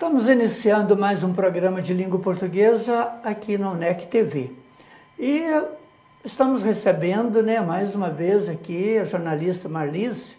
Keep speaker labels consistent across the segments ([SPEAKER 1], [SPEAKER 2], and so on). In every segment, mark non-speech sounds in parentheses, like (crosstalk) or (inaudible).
[SPEAKER 1] Estamos iniciando mais um programa de língua portuguesa aqui na UNEC TV. E estamos recebendo, né, mais uma vez aqui a jornalista Marlise,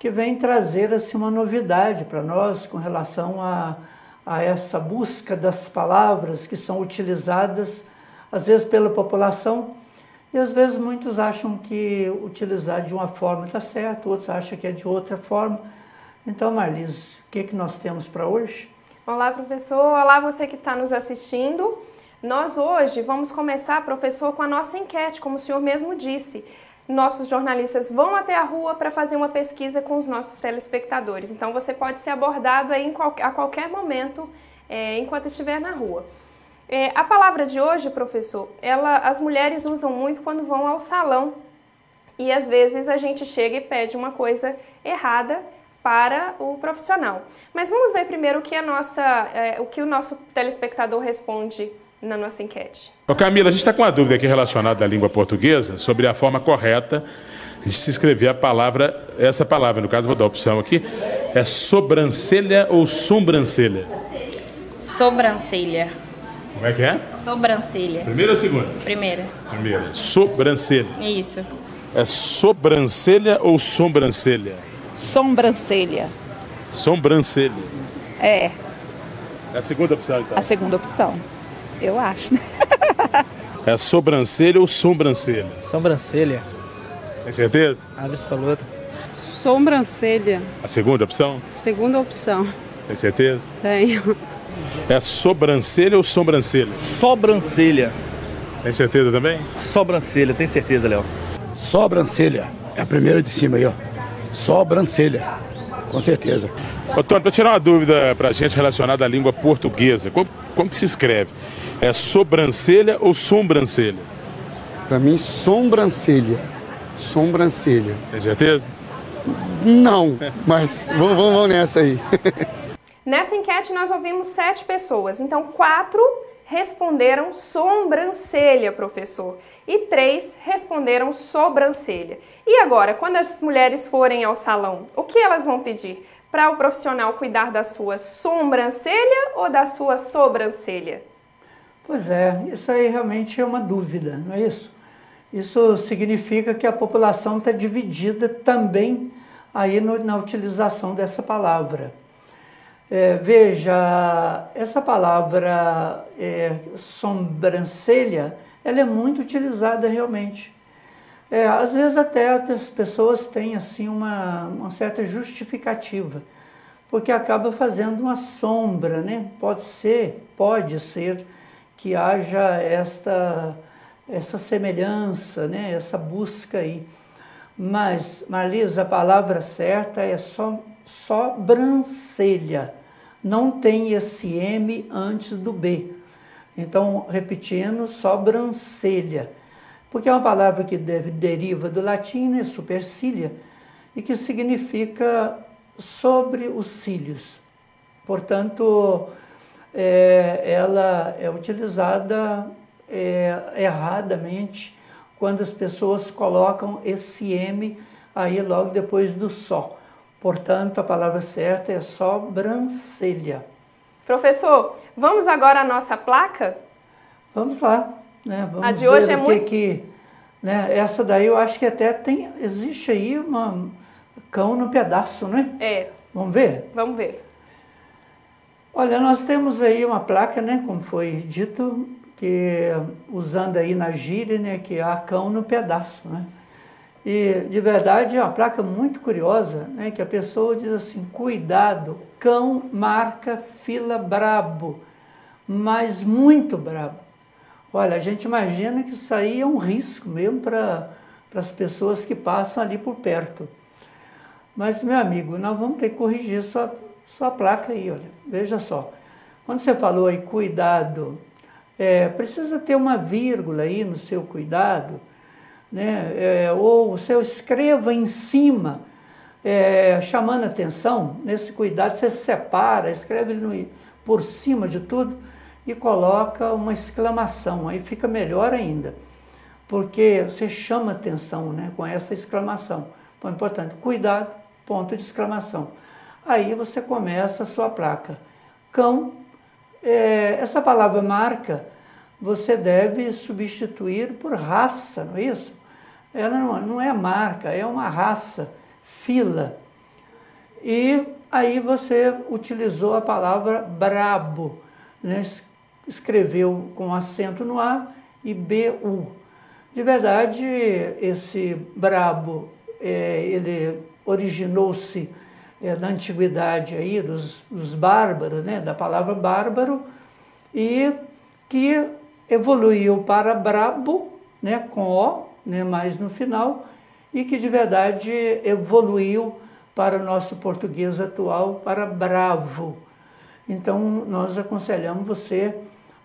[SPEAKER 1] que vem trazer assim, uma novidade para nós com relação a, a essa busca das palavras que são utilizadas, às vezes pela população, e às vezes muitos acham que utilizar de uma forma está certo, outros acham que é de outra forma. Então, Marlise, o que, que nós temos para hoje?
[SPEAKER 2] Olá, professor. Olá, você que está nos assistindo. Nós hoje vamos começar, professor, com a nossa enquete, como o senhor mesmo disse. Nossos jornalistas vão até a rua para fazer uma pesquisa com os nossos telespectadores. Então, você pode ser abordado aí a qualquer momento, é, enquanto estiver na rua. É, a palavra de hoje, professor, ela, as mulheres usam muito quando vão ao salão. E às vezes a gente chega e pede uma coisa errada para o profissional. Mas vamos ver primeiro o que, a nossa, é, o, que o nosso telespectador responde na nossa enquete.
[SPEAKER 3] Ô Camila, a gente está com uma dúvida aqui relacionada à língua portuguesa sobre a forma correta de se escrever a palavra, essa palavra, no caso vou dar a opção aqui, é sobrancelha ou sobrancelha?
[SPEAKER 4] Sobrancelha.
[SPEAKER 3] Como é que é?
[SPEAKER 4] Sobrancelha.
[SPEAKER 3] Primeira ou segunda?
[SPEAKER 4] Primeira.
[SPEAKER 3] Primeira. Sobrancelha.
[SPEAKER 4] Isso.
[SPEAKER 3] É sobrancelha ou sobrancelha?
[SPEAKER 5] Sobrancelha.
[SPEAKER 3] Sobrancelha.
[SPEAKER 5] É.
[SPEAKER 3] É a segunda opção, então.
[SPEAKER 5] A segunda opção. Eu acho, né?
[SPEAKER 3] É sobrancelha ou sobrancelha?
[SPEAKER 6] Sobrancelha.
[SPEAKER 3] Tem certeza?
[SPEAKER 6] Absoluta.
[SPEAKER 7] Sobrancelha.
[SPEAKER 3] A segunda opção?
[SPEAKER 7] Segunda opção.
[SPEAKER 3] Tem certeza?
[SPEAKER 7] Tenho.
[SPEAKER 3] É sobrancelha ou sobrancelha?
[SPEAKER 8] Sobrancelha.
[SPEAKER 3] Tem certeza também?
[SPEAKER 8] Sobrancelha, tem certeza, Léo?
[SPEAKER 9] Sobrancelha. É a primeira de cima aí, ó. Sobrancelha. Com certeza.
[SPEAKER 3] Tony, para tirar uma dúvida para a gente relacionada à língua portuguesa, como, como que se escreve? É sobrancelha ou sobrancelha?
[SPEAKER 10] Para mim, sobrancelha. Sobrancelha.
[SPEAKER 3] Tem certeza?
[SPEAKER 10] Não, mas vamos, vamos, vamos nessa aí. (laughs)
[SPEAKER 2] Nessa enquete nós ouvimos sete pessoas, então quatro responderam sobrancelha, professor, e três responderam sobrancelha. E agora, quando as mulheres forem ao salão, o que elas vão pedir? Para o profissional cuidar da sua sobrancelha ou da sua sobrancelha?
[SPEAKER 1] Pois é, isso aí realmente é uma dúvida, não é isso? Isso significa que a população está dividida também aí no, na utilização dessa palavra. É, veja, essa palavra é, sobrancelha, ela é muito utilizada realmente. É, às vezes até as pessoas têm assim uma, uma certa justificativa, porque acaba fazendo uma sombra, né? Pode ser, pode ser que haja esta, essa semelhança, né? essa busca aí. Mas, Marlisa, a palavra certa é só sobrancelha. Não tem esse M antes do B. Então, repetindo, sobrancelha. Porque é uma palavra que deve, deriva do latim, né, supercília, e que significa sobre os cílios. Portanto, é, ela é utilizada é, erradamente quando as pessoas colocam esse M aí logo depois do só. Portanto, a palavra certa é sobrancelha.
[SPEAKER 2] Professor, vamos agora à nossa placa?
[SPEAKER 1] Vamos lá. Né? Vamos
[SPEAKER 2] a de hoje é muito...
[SPEAKER 1] Que, né? Essa daí eu acho que até tem, existe aí uma cão no pedaço, né?
[SPEAKER 2] É.
[SPEAKER 1] Vamos ver?
[SPEAKER 2] Vamos ver.
[SPEAKER 1] Olha, nós temos aí uma placa, né, como foi dito, que usando aí na gíria, né, que há cão no pedaço, né? E, de verdade, é uma placa muito curiosa, né, que a pessoa diz assim, cuidado, cão marca fila brabo, mas muito brabo. Olha, a gente imagina que isso aí é um risco mesmo para as pessoas que passam ali por perto. Mas, meu amigo, nós vamos ter que corrigir sua, sua placa aí, olha. Veja só. Quando você falou aí, cuidado, é, precisa ter uma vírgula aí no seu cuidado, né? É, ou o seu escreva em cima, é, chamando atenção, nesse cuidado você separa, escreve no, por cima de tudo e coloca uma exclamação, aí fica melhor ainda, porque você chama atenção né, com essa exclamação. Então é importante, cuidado, ponto de exclamação. Aí você começa a sua placa. cão. É, essa palavra marca você deve substituir por raça, não é isso? Ela não, é marca, é uma raça, fila. E aí você utilizou a palavra brabo, né? escreveu com acento no A e BU. De verdade, esse brabo, é, ele originou-se é, na antiguidade aí dos, dos bárbaros, né, da palavra bárbaro, e que evoluiu para brabo, né, com O, né, mais no final, e que de verdade evoluiu para o nosso português atual para bravo. Então, nós aconselhamos você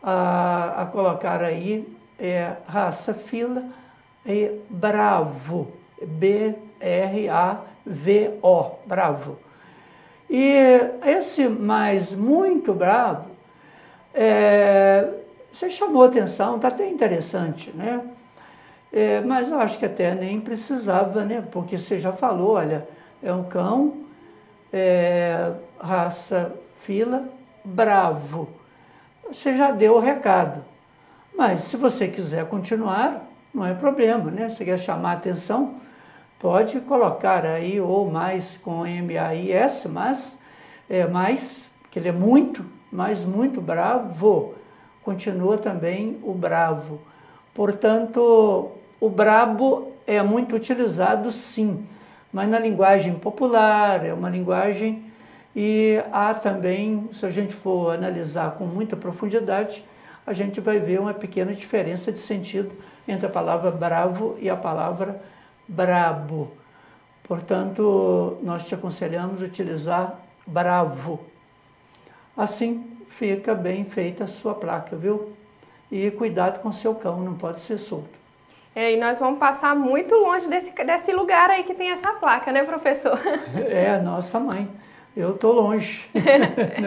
[SPEAKER 1] a, a colocar aí é, raça fila e bravo, B-R-A-V-O, bravo. E esse mais muito bravo, é, você chamou atenção, está até interessante, né? É, mas eu acho que até nem precisava, né? Porque você já falou, olha, é um cão, é, raça fila, bravo. Você já deu o recado. Mas se você quiser continuar, não é problema, né? Você quer chamar atenção, pode colocar aí ou mais com M-A-I-S, mas é mais, que ele é muito, mas muito bravo. Continua também o bravo. Portanto, o brabo é muito utilizado sim, mas na linguagem popular, é uma linguagem e há também, se a gente for analisar com muita profundidade, a gente vai ver uma pequena diferença de sentido entre a palavra bravo e a palavra brabo. Portanto, nós te aconselhamos utilizar bravo. Assim fica bem feita a sua placa, viu? E cuidado com seu cão, não pode ser solto.
[SPEAKER 2] É, e nós vamos passar muito longe desse, desse lugar aí que tem essa placa, né, professor? (laughs)
[SPEAKER 1] É, nossa mãe. Eu tô longe.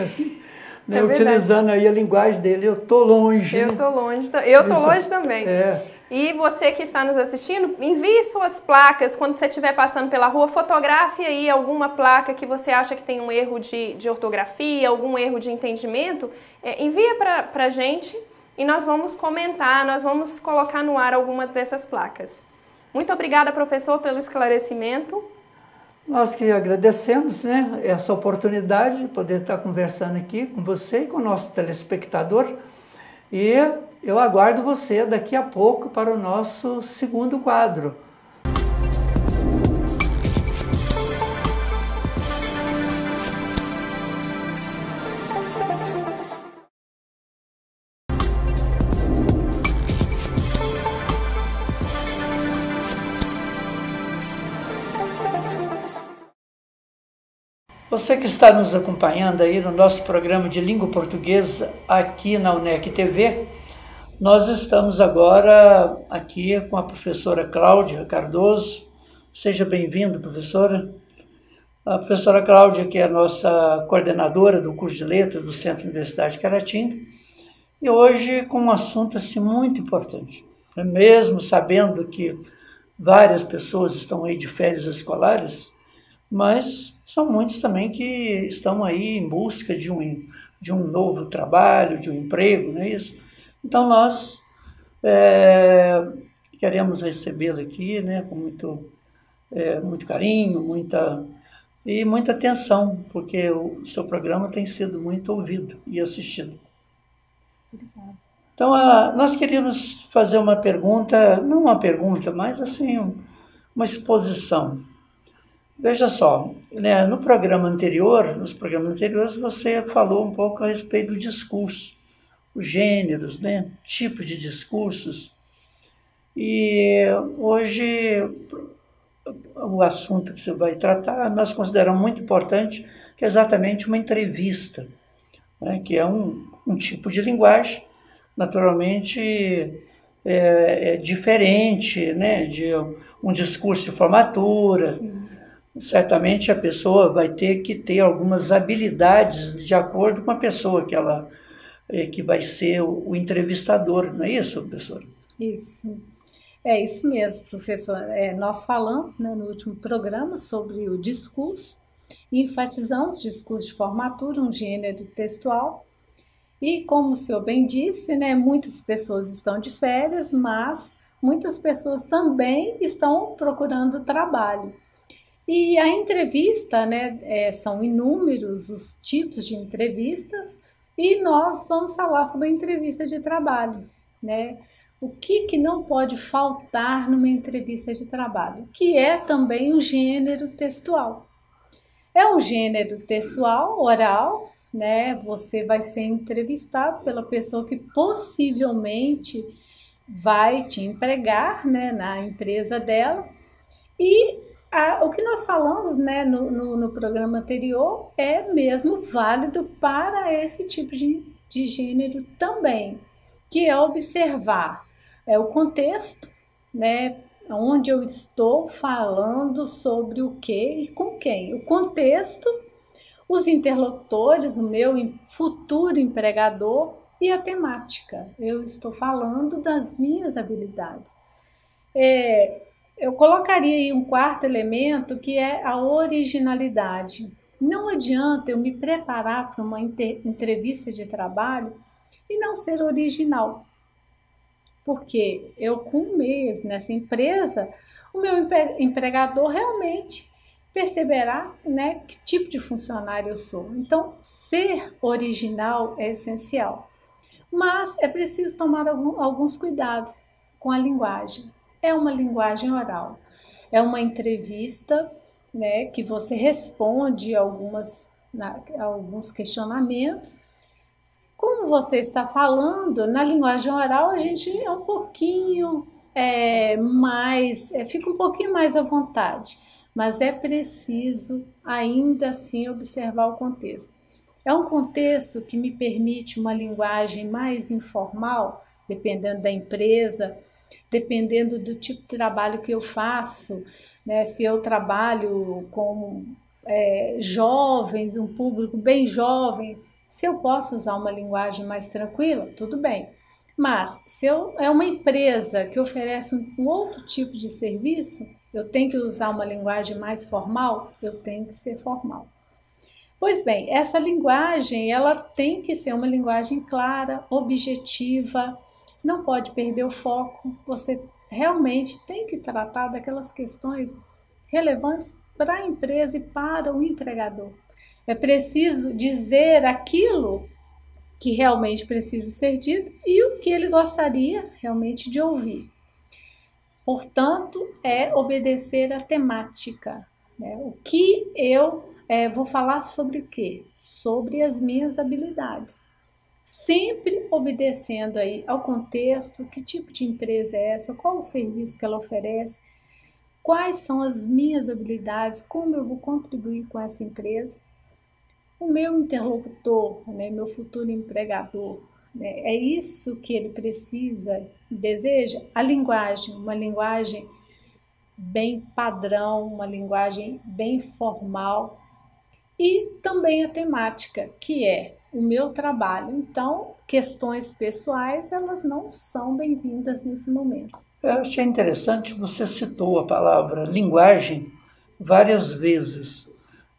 [SPEAKER 1] assim, (laughs) né, é utilizando aí a linguagem dele, eu tô longe.
[SPEAKER 2] Eu né? tô longe, eu tô Isso, longe também.
[SPEAKER 1] É.
[SPEAKER 2] E você que está nos assistindo, envie suas placas quando você estiver passando pela rua, fotografe aí alguma placa que você acha que tem um erro de, de ortografia, algum erro de entendimento, é, envia para a gente e nós vamos comentar, nós vamos colocar no ar alguma dessas placas. Muito obrigada, professor, pelo esclarecimento.
[SPEAKER 1] Nós que agradecemos né, essa oportunidade de poder estar conversando aqui com você e com o nosso telespectador. E eu aguardo você daqui a pouco para o nosso segundo quadro. Você que está nos acompanhando aí no nosso programa de língua portuguesa aqui na UNEC TV, nós estamos agora aqui com a professora Cláudia Cardoso. Seja bem-vindo, professora. A professora Cláudia, que é a nossa coordenadora do curso de letras do Centro Universidade de Caratinga, e hoje com um assunto assim muito importante. Mesmo sabendo que várias pessoas estão aí de férias escolares, mas são muitos também que estão aí em busca de um, de um novo trabalho, de um emprego, não é isso? Então nós é, queremos recebê-lo aqui né, com muito, é, muito carinho, muita, e muita atenção, porque o seu programa tem sido muito ouvido e assistido. Então, a, nós queríamos fazer uma pergunta, não uma pergunta, mas assim, uma exposição. Veja só, né, no programa anterior, nos programas anteriores, você falou um pouco a respeito do discurso, os gêneros, né, tipos de discursos. E hoje o assunto que você vai tratar, nós consideramos muito importante, que é exatamente uma entrevista, né, que é um, um tipo de linguagem, naturalmente é, é diferente né, de um discurso de formatura. Sim certamente a pessoa vai ter que ter algumas habilidades de acordo com a pessoa que ela eh, que vai ser o, entrevistador, não é isso, professor?
[SPEAKER 4] Isso. É isso mesmo, professor. É, nós falamos né, no último programa sobre o discurso enfatizamos discurso de formatura, um gênero textual. E como o senhor bem disse, né, muitas pessoas estão de férias, mas muitas pessoas também estão procurando trabalho. E a entrevista, né, é, são inúmeros os tipos de entrevistas, e nós vamos falar sobre a entrevista de trabalho, né? O que, que não pode faltar numa entrevista de trabalho, que é também o gênero textual. É um gênero textual, oral, né? Você vai ser entrevistado pela pessoa que possivelmente vai te empregar, né, na empresa dela. E o que nós falamos, né, no, no, no, programa anterior é mesmo válido para esse tipo de, de gênero também, que é observar é, o contexto, né, onde eu estou falando sobre o que e com quem. O contexto, os interlocutores, o meu futuro empregador e a temática. Eu estou falando das minhas habilidades. É, eu colocaria aí um quarto elemento que é a originalidade. Não adianta eu me preparar para uma entrevista de trabalho e não ser original porque eu com um mês nessa empresa, o meu empregador realmente perceberá né, que tipo de funcionário eu sou. Então, ser original é essencial. Mas é preciso tomar alguns cuidados com a linguagem. É uma linguagem oral, é uma entrevista né, que você responde algumas, na, alguns questionamentos. Como você está falando, na linguagem oral a gente é um pouquinho é, mais, é, fica um pouquinho mais à vontade, mas é preciso ainda assim observar o contexto. É um contexto que me permite uma linguagem mais informal, dependendo da empresa, dependendo do tipo de trabalho que eu faço, né? se eu trabalho com é, jovens, um público bem jovem, se eu posso usar uma linguagem mais tranquila, tudo bem. Mas se eu, é uma empresa que oferece um outro tipo de serviço, eu tenho que usar uma linguagem mais formal, eu tenho que ser formal. Pois bem, essa linguagem ela tem que ser uma linguagem clara, objetiva, não pode perder o foco. Você realmente tem que tratar daquelas questões relevantes para a empresa e para o empregador. É preciso dizer aquilo que realmente precisa ser dito e o que ele gostaria realmente de ouvir. Portanto, é obedecer a temática. Né? O que eu é, vou falar sobre o quê? Sobre as minhas habilidades. Sempre obedecendo aí ao contexto, que tipo de empresa é essa, qual o serviço que ela oferece, quais são as minhas habilidades, como eu vou contribuir com essa empresa o meu interlocutor, né, meu futuro empregador, né, é isso que ele precisa, deseja? A linguagem, uma linguagem bem padrão, uma linguagem bem formal e também a temática, que é o meu trabalho. Então, questões pessoais, elas não são bem-vindas nesse momento.
[SPEAKER 1] Eu achei interessante, você citou a palavra linguagem várias vezes.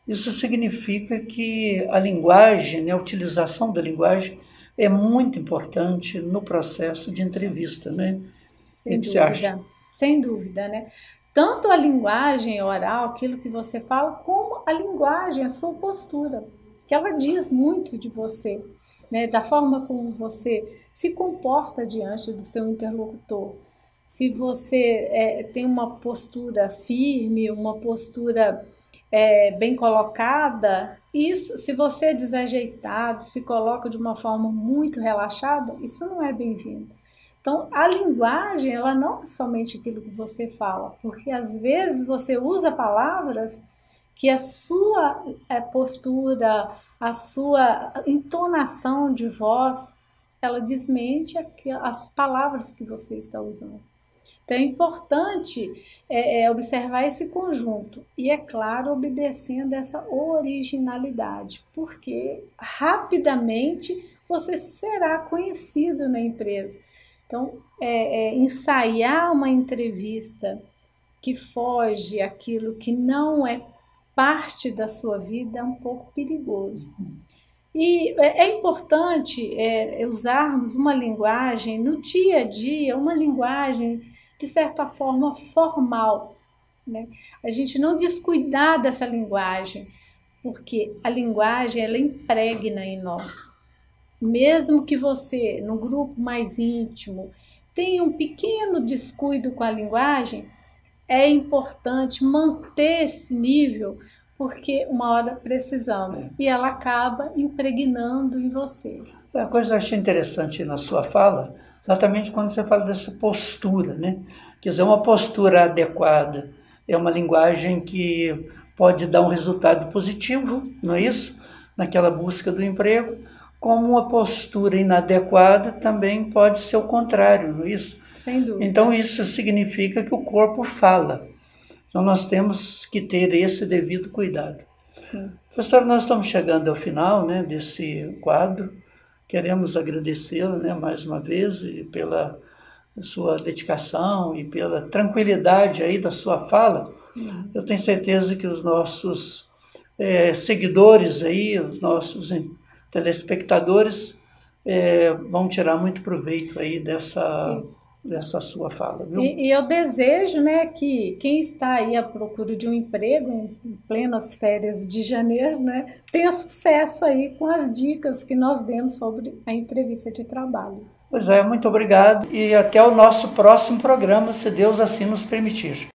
[SPEAKER 1] Isso significa que a linguagem, né, a utilização da linguagem é muito importante no processo de entrevista, né?
[SPEAKER 4] Sem o que dúvida, você acha? Sem dúvida, né? Tanto a linguagem oral, aquilo que você fala, como a linguagem, a sua postura, que ela diz muito de você, né? Da forma como você se comporta diante do seu interlocutor. Se você é, tem uma postura firme, uma postura é, bem colocada, isso, se você é desajeitado, se coloca de uma forma muito relaxada, isso não é bem-vindo. Então, a linguagem, ela não é somente aquilo que você fala, porque às vezes você usa palavras que a sua é, postura, a sua entonação de voz, ela desmente as palavras que você está usando. Então é importante é, é, observar esse conjunto e, é claro, obedecendo essa originalidade, porque rapidamente você será conhecido na empresa. Então, é, é, ensaiar uma entrevista que foge aquilo que não é parte da sua vida é um pouco perigoso. E é, é importante é, usarmos uma linguagem no dia a dia, uma linguagem de certa forma formal. Né? A gente não descuidar dessa linguagem, porque a linguagem ela impregna em nós. Mesmo que você, no grupo mais íntimo, tenha um pequeno descuido com a linguagem, é importante manter esse nível, porque uma hora precisamos. É. E ela acaba impregnando em você.
[SPEAKER 1] A coisa que eu achei interessante na sua fala, exatamente quando você fala dessa postura, né? Quer dizer, uma postura adequada é uma linguagem que pode dar um resultado positivo, não é isso? Naquela busca do emprego como uma postura inadequada também pode ser o contrário, não é isso?
[SPEAKER 4] Sem dúvida.
[SPEAKER 1] Então isso significa que o corpo fala. Então nós temos que ter esse devido cuidado.
[SPEAKER 4] Sim.
[SPEAKER 1] Professor, nós estamos chegando ao final né, desse quadro. Queremos agradecê-lo né, mais uma vez pela sua dedicação e pela tranquilidade aí da sua fala. Uhum. Eu tenho certeza que os nossos é, seguidores aí, os nossos telespectadores é, vão tirar muito proveito aí dessa, dessa sua fala.
[SPEAKER 4] E, e, eu desejo né, que quem está aí à procura de um emprego em plenas férias de janeiro né, tenha sucesso aí com as dicas que nós demos sobre a entrevista de trabalho.
[SPEAKER 1] Pois é, muito obrigado e até o nosso próximo programa, se Deus assim nos permitir.